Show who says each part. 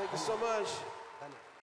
Speaker 1: Thank you so much.